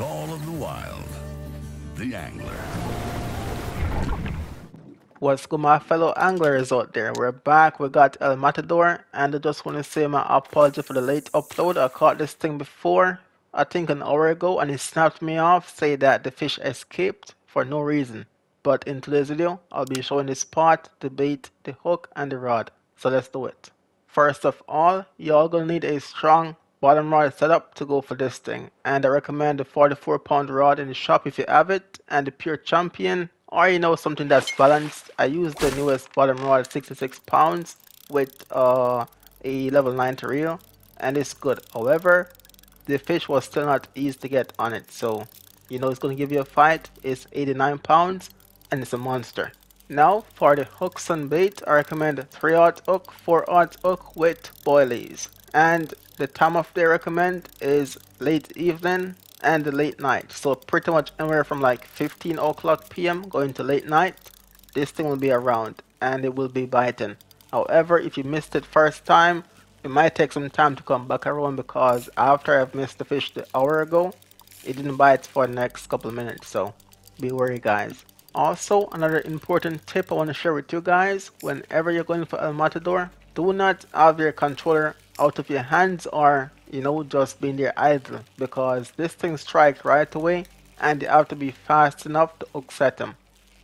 call of the wild. The angler. What's good, my fellow anglers out there? We're back. We got El Matador, and I just want to say my apology for the late upload. I caught this thing before, I think an hour ago, and it snapped me off, say that the fish escaped for no reason. But in today's video, I'll be showing the spot, the bait, the hook, and the rod. So let's do it. First of all, y'all gonna need a strong bottom rod setup to go for this thing. And I recommend the 44 pound rod in the shop if you have it, and the Pure Champion or you know something that's balanced. I use the newest bottom rod 66 pounds with uh, a level 9 to reel and it's good. However, the fish was still not easy to get on it so you know it's going to give you a fight. It's 89 pounds and it's a monster. Now for the hooks and bait I recommend 3 aught hook, 4 aught hook with boilies and the time of day recommend is late evening and late night. So pretty much anywhere from like 15 o'clock p.m. going to late night, this thing will be around and it will be biting. However, if you missed it first time, it might take some time to come back around because after I've missed the fish the hour ago, it didn't bite for the next couple of minutes. So be wary guys. Also, another important tip I want to share with you guys, whenever you're going for El Matador, do not have your controller out of your hands or you know just being there idle because this thing strike right away and you have to be fast enough to hook set them.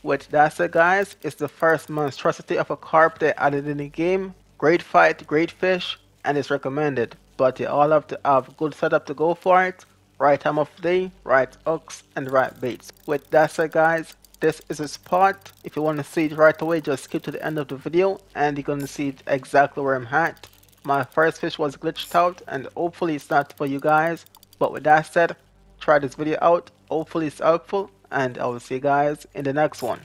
With that said guys, it's the first monstrosity of a carp they added in the game. Great fight, great fish, and it's recommended. But you all have to have good setup to go for it, right time of day, right hooks, and right baits. With that said guys, this is a spot. If you want to see it right away, just skip to the end of the video and you're going to see it exactly where I'm at. My first fish was glitched out and hopefully it's not for you guys. But with that said, try this video out. Hopefully it's helpful and I will see you guys in the next one.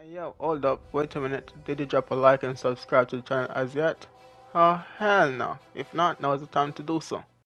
Hey, yo, hold up, wait a minute. Did you drop a like and subscribe to the channel as yet? Oh, hell no. If not, now is the time to do so.